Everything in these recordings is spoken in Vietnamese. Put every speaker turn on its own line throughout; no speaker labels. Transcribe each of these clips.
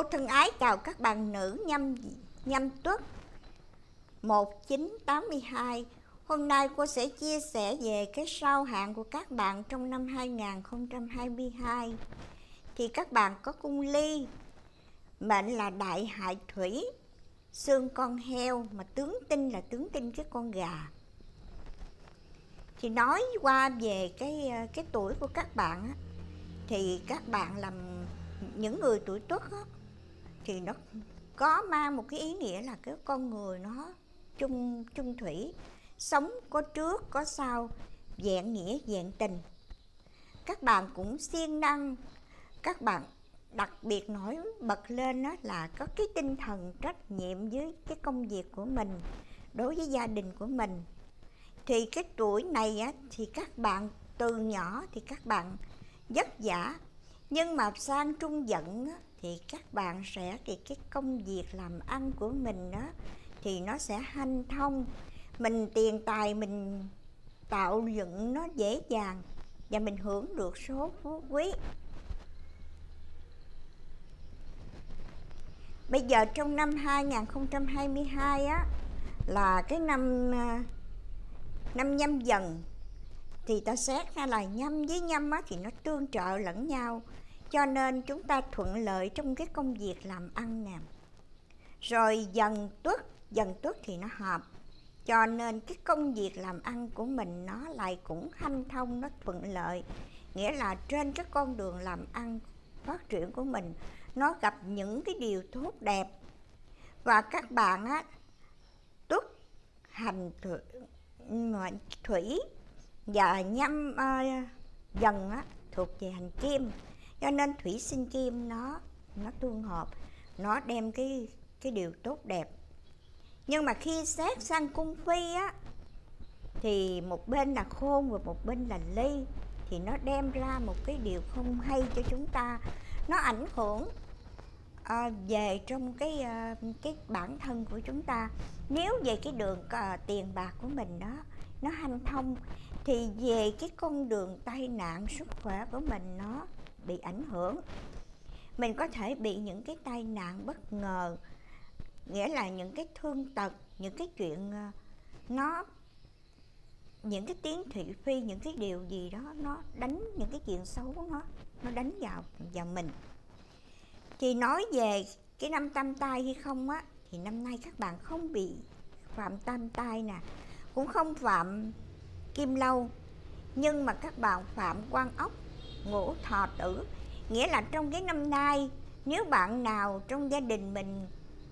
Cô thân ái chào các bạn nữ nhâm nhâm tuất. 1982 Hôm nay cô sẽ chia sẻ về cái sao hạn của các bạn trong năm 2022 Thì các bạn có cung ly, Mệnh là đại hại thủy, Xương con heo mà tướng tinh là tướng tinh cái con gà. Thì nói qua về cái cái tuổi của các bạn á, Thì các bạn làm những người tuổi tuất á thì nó có mang một cái ý nghĩa là cái con người nó chung chung thủy sống có trước có sau dạng nghĩa dạng tình. Các bạn cũng siêng năng các bạn đặc biệt nổi bật lên đó là có cái tinh thần trách nhiệm với cái công việc của mình đối với gia đình của mình. Thì cái tuổi này á, thì các bạn từ nhỏ thì các bạn vất vả nhưng mà sang trung giận á, thì các bạn sẽ thì cái công việc làm ăn của mình đó thì nó sẽ hanh thông. Mình tiền tài mình tạo dựng nó dễ dàng và mình hưởng được số phú quý. Bây giờ trong năm 2022 á, là cái năm à, năm nhâm dần, thì ta xét ra là nhâm với nhâm á thì nó tương trợ lẫn nhau cho nên chúng ta thuận lợi trong cái công việc làm ăn nè. Rồi dần tuất dần tuất thì nó hợp. Cho nên cái công việc làm ăn của mình nó lại cũng hanh thông nó thuận lợi. Nghĩa là trên cái con đường làm ăn phát triển của mình nó gặp những cái điều tốt đẹp. Và các bạn á tuất hành thủy và nhâm uh, dần á thuộc về hành kim cho nên thủy sinh kim nó nó tương hợp nó đem cái cái điều tốt đẹp. Nhưng mà khi xét sang cung phi á thì một bên là khôn và một bên là ly thì nó đem ra một cái điều không hay cho chúng ta. Nó ảnh hưởng à, về trong cái à, cái bản thân của chúng ta. Nếu về cái đường à, tiền bạc của mình đó nó hanh thông thì về cái con đường tai nạn sức khỏe của mình nó bị ảnh hưởng. Mình có thể bị những cái tai nạn bất ngờ, nghĩa là những cái thương tật, những cái chuyện ờ, nó, những cái tiếng thị phi, những cái điều gì đó, nó đánh, những cái chuyện xấu nó nó đánh vào vào mình. Thì nói về cái năm tam tai hay không á, thì năm nay các bạn không bị phạm tam tai nè, cũng không phạm kim lâu. Nhưng mà các bạn phạm quan ốc ngũ thọ tử. Nghĩa là trong cái năm nay nếu bạn nào trong gia đình mình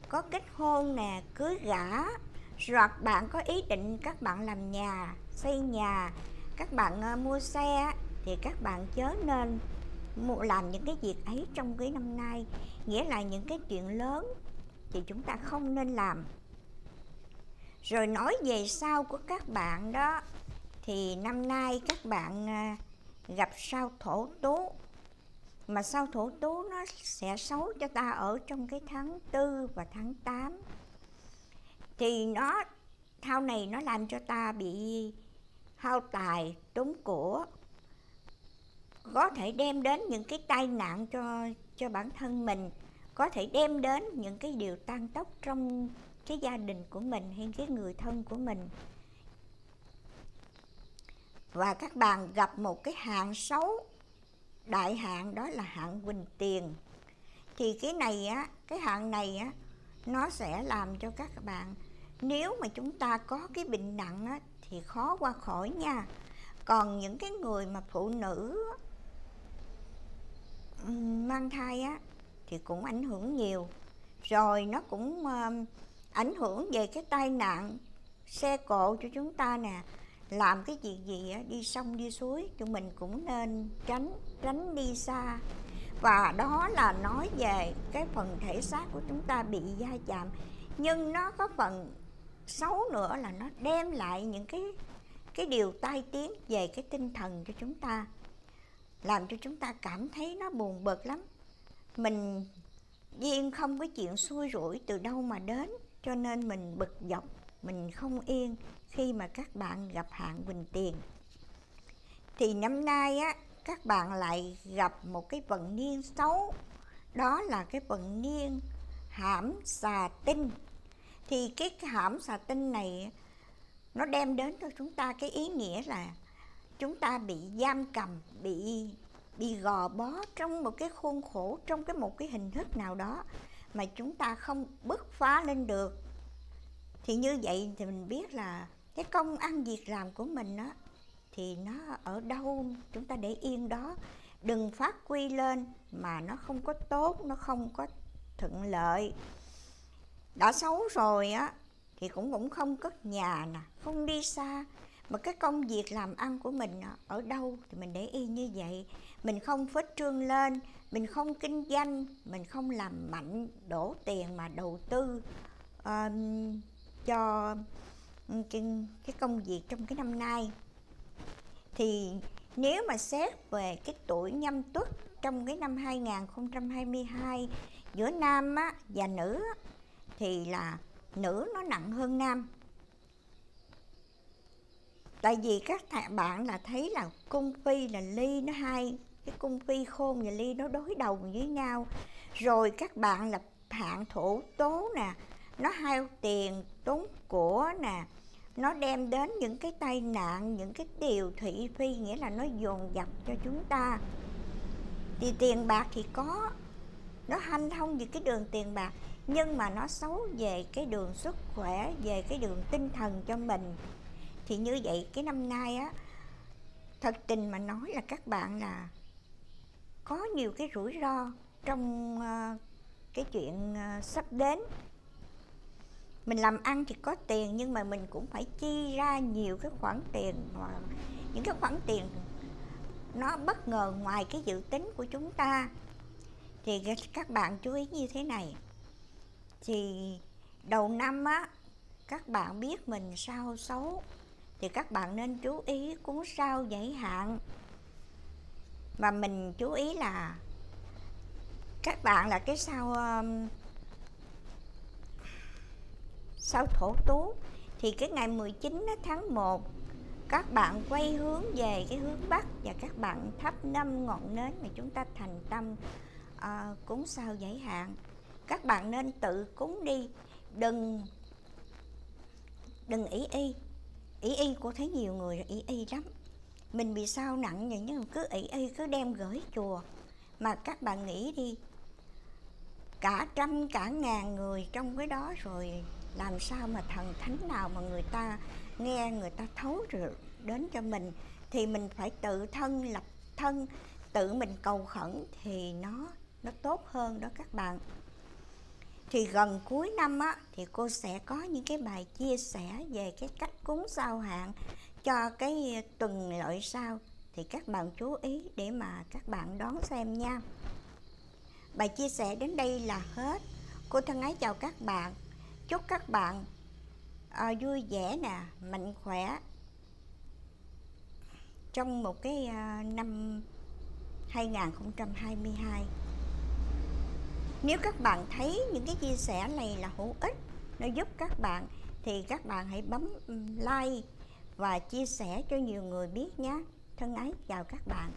có kết hôn nè cưới gả hoặc bạn có ý định các bạn làm nhà xây nhà các bạn uh, mua xe thì các bạn chớ nên làm những cái việc ấy trong cái năm nay. Nghĩa là những cái chuyện lớn thì chúng ta không nên làm. Rồi nói về sau của các bạn đó thì năm nay các bạn uh, gặp sao thổ tú. Mà sao thổ tú nó sẽ xấu cho ta ở trong cái tháng tư và tháng 8 thì nó, thao này nó làm cho ta bị hao tài tốn của. Có thể đem đến những cái tai nạn cho cho bản thân mình. Có thể đem đến những cái điều tan tốc trong cái gia đình của mình hay cái người thân của mình và các bạn gặp một cái hạn xấu đại hạn đó là hạn quỳnh tiền. Thì cái này á cái hạn này á nó sẽ làm cho các bạn nếu mà chúng ta có cái bệnh nặng á thì khó qua khỏi nha. Còn những cái người mà phụ nữ mang thai á thì cũng ảnh hưởng nhiều. Rồi nó cũng uh, ảnh hưởng về cái tai nạn xe cộ cho chúng ta nè làm cái việc gì đi sông đi suối chúng mình cũng nên tránh tránh đi xa. Và đó là nói về cái phần thể xác của chúng ta bị va chạm nhưng nó có phần xấu nữa là nó đem lại những cái cái điều tai tiếng về cái tinh thần cho chúng ta. Làm cho chúng ta cảm thấy nó buồn bực lắm. Mình duyên không có chuyện xui rủi từ đâu mà đến, cho nên mình bực dọc, mình không yên khi mà các bạn gặp hạn bình tiền. Thì năm nay á, các bạn lại gặp một cái vận niên xấu, đó là cái vận niên hãm xà tinh. Thì cái hãm xà tinh này nó đem đến cho chúng ta cái ý nghĩa là chúng ta bị giam cầm, bị bị gò bó trong một cái khuôn khổ, trong cái một cái hình thức nào đó mà chúng ta không bứt phá lên được. Thì như vậy thì mình biết là cái công ăn việc làm của mình á thì nó ở đâu chúng ta để yên đó. Đừng phát quy lên mà nó không có tốt nó không có thuận lợi. Đã xấu rồi á thì cũng cũng không cất nhà nè không đi xa. Mà cái công việc làm ăn của mình ở đâu thì mình để yên như vậy. Mình không phết trương lên mình không kinh doanh mình không làm mạnh đổ tiền mà đầu tư um, cho cái, cái công việc trong cái năm nay. Thì nếu mà xét về cái tuổi nhâm tuất trong cái năm 2022 giữa nam á, và nữ á, thì là nữ nó nặng hơn nam. Tại vì các bạn là thấy là cung phi là ly nó hai cái cung phi khôn và ly nó đối đầu với nhau. Rồi các bạn là hạn thổ tố nè nó hao tiền tốn của nè. Nó đem đến những cái tai nạn, những cái điều thị phi, nghĩa là nó dồn dập cho chúng ta. Thì tiền bạc thì có, nó hanh thông về cái đường tiền bạc, nhưng mà nó xấu về cái đường sức khỏe, về cái đường tinh thần cho mình. Thì như vậy cái năm nay á, thật tình mà nói là các bạn là có nhiều cái rủi ro trong ờ, cái chuyện ờ, sắp đến mình làm ăn thì có tiền nhưng mà mình cũng phải chi ra nhiều cái khoản tiền mà những cái khoản tiền nó bất ngờ ngoài cái dự tính của chúng ta. Thì các bạn chú ý như thế này. Thì đầu năm á các bạn biết mình sao xấu thì các bạn nên chú ý cuốn sao giải hạn. Và mình chú ý là các bạn là cái sao um, sau thổ tú. Thì cái ngày 19 tháng 1 các bạn quay hướng về cái hướng Bắc và các bạn thắp năm ngọn nến mà chúng ta thành tâm uh, cúng sao giải hạn. Các bạn nên tự cúng đi. Đừng đừng ý y. Ý y của thấy nhiều người ý y lắm. Mình bị sao nặng vậy nhưng cứ ý y cứ đem gửi chùa. Mà các bạn nghĩ đi cả trăm cả ngàn người trong cái đó rồi làm sao mà thần thánh nào mà người ta nghe, người ta thấu được đến cho mình? Thì mình phải tự thân, lập thân, tự mình cầu khẩn thì nó nó tốt hơn đó các bạn. Thì gần cuối năm á, thì cô sẽ có những cái bài chia sẻ về cái cách cúng sao hạn cho cái tuần lợi sau. Thì các bạn chú ý để mà các bạn đón xem nha. Bài chia sẻ đến đây là hết. Cô thân ái chào các bạn chúc các bạn à, vui vẻ nè mạnh khỏe. Trong một cái à, năm 2022 nếu các bạn thấy những cái chia sẻ này là hữu ích nó giúp các bạn thì các bạn hãy bấm like và chia sẻ cho nhiều người biết nhé. Thân ái chào các bạn.